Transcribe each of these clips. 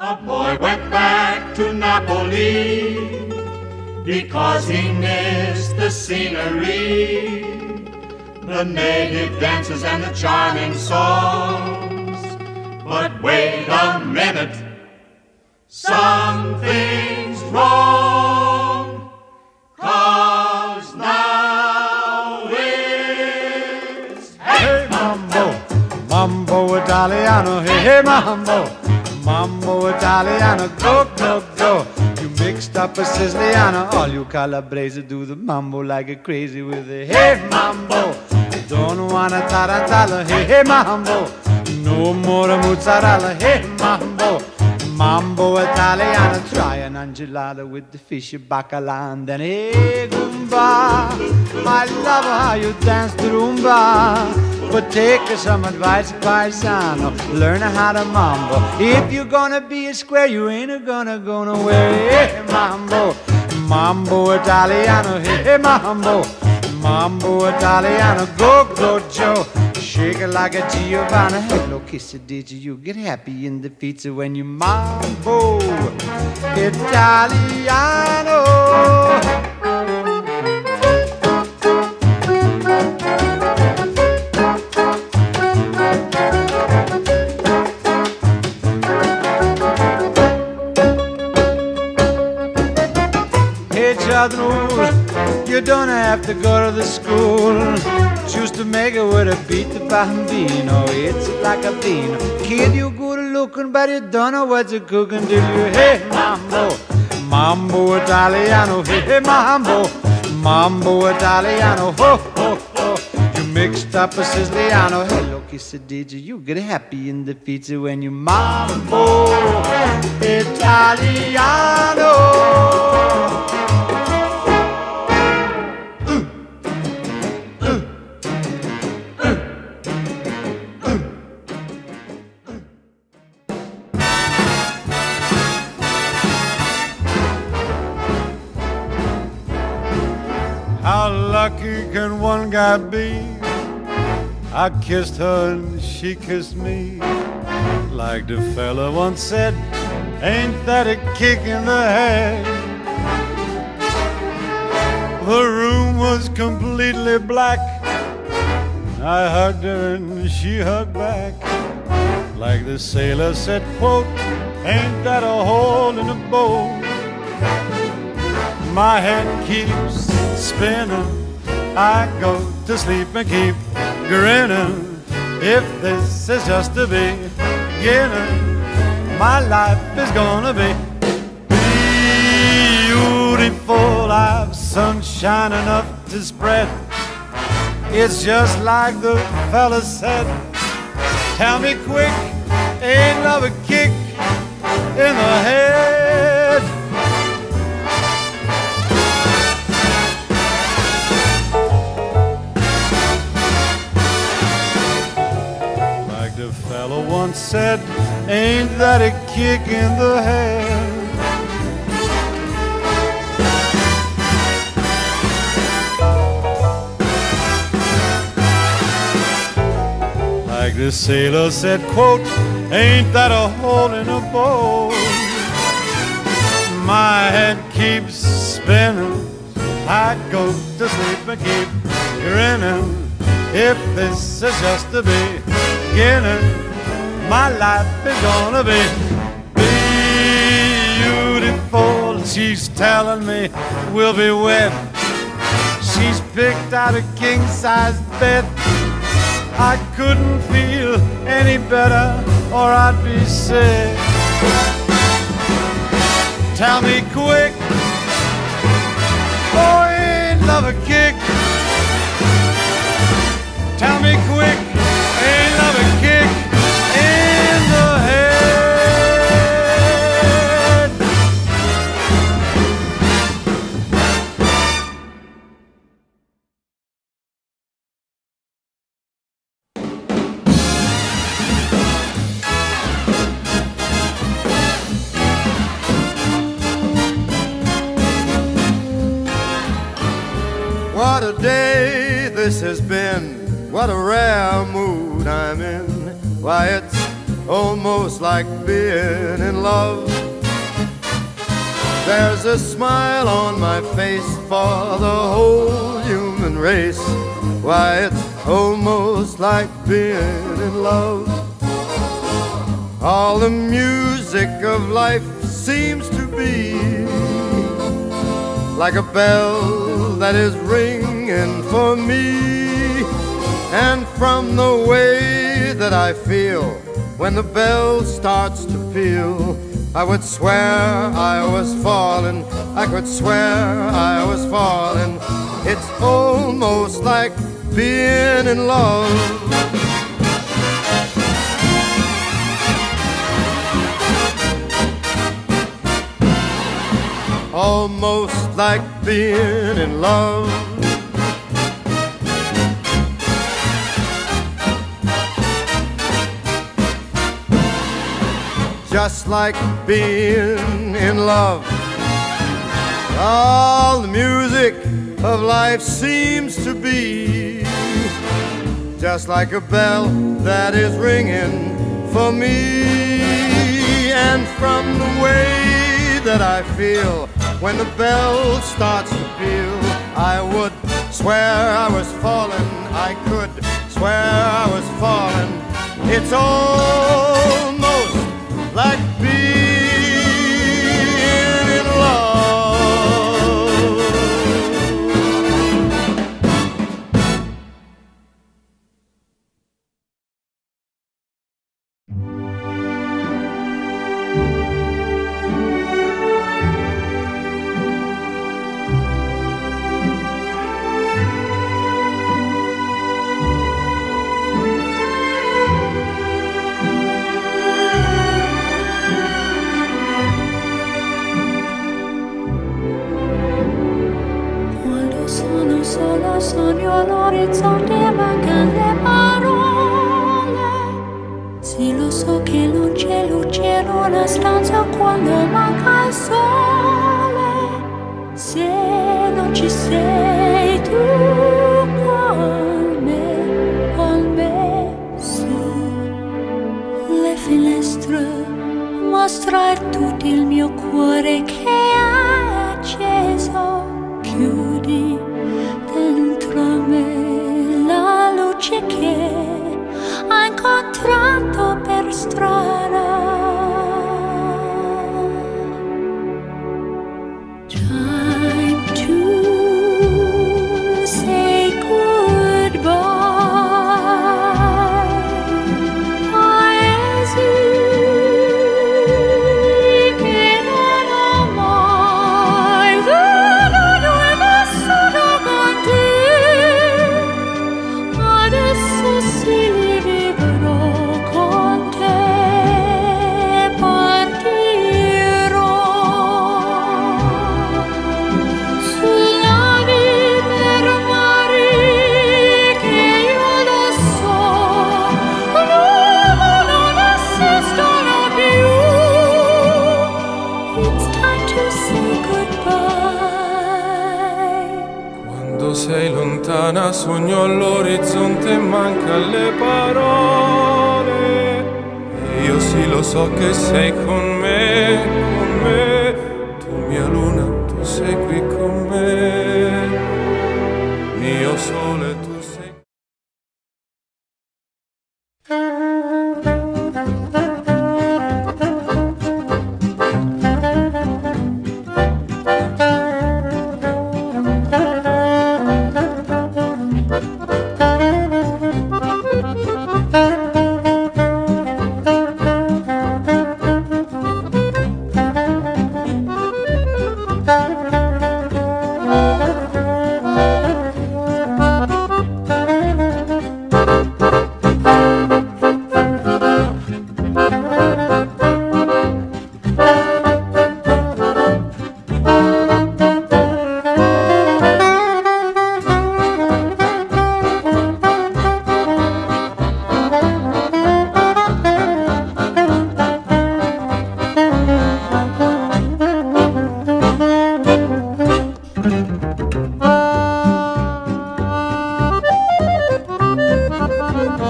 A boy went back to Napoli because he missed the scenery, the native dances and the charming songs. But wait a minute, something's wrong. Cause now it's Hey mambo, mambo Italiano, hey, hey mambo, mambo Italiano, go, go, go. You mixed up a Siciliano, all you Calabrese do the mambo like a crazy with a hey mambo. Don't wanna tarantella, hey, hey mambo. No more mozzarella, hey mambo. Mambo Italiano, try an enchilada with the fish bacala and then hey Goomba. I love how you dance the rumba, but take some advice, paisano. Learn how to mambo. If you're gonna be a square, you ain't gonna go nowhere. Hey mambo, mambo Italiano, hey mambo, mambo Italiano, go go Joe. Shake it like a Giovanna. Hello, kiss it, did you get happy in the pizza when you mambo Italiano? Have to go to the school. Choose to make it with a beat the bambino. It's like a bean. Kid, you good looking, but you don't know what you're cooking till you hey mambo, mambo Italiano, hey, hey mambo, mambo Italiano, ho ho ho. You mixed up a Siciliano. Hello, you? You get happy in the pizza when you mambo Italiano. How lucky can one guy be? I kissed her and she kissed me. Like the fella once said, ain't that a kick in the head? The room was completely black. I hugged her and she hugged back. Like the sailor said, quote, ain't that a hole in the boat? My head keeps spinning. I go to sleep and keep grinning. If this is just the beginning, my life is gonna be beautiful. I've sunshine enough to spread. It's just like the fella said. Tell me quick, ain't love a kick in the head? Said, ain't that a kick in the head? Like the sailor said, quote, ain't that a hole in a boat? My head keeps spinning. I go to sleep and keep grinning. If this is just the beginning, my life is gonna be beautiful. She's telling me we'll be wed. She's picked out a king size bed. I couldn't feel any better or I'd be sick. Tell me quick, ain't love a kick? Tell me quick, this has been. What a rare mood I'm in. Why, it's almost like being in love. There's a smile on my face for the whole human race. Why, it's almost like being in love. All the music of life seems to be like a bell that is ringing for me. And from the way that I feel when the bell starts to peal, I would swear I was falling, I could swear I was falling. It's almost like being in love. Almost like being in love. just like being in love. All the music of life seems to be just like a bell that is ringing for me. And from the way that I feel when the bell starts to peal, I would swear I was falling. I could swear I was falling. It's almost like being sogno l'orizzonte e mancano le parole. Sì lo so che non c'è luce in una stanza quando manca il sole. Se non ci sei tu con me, con me su le finestre mostrar lontana sogno all'orizzonte e manca le parole. E io sì lo so che sei con me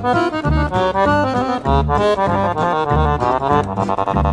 Thank you.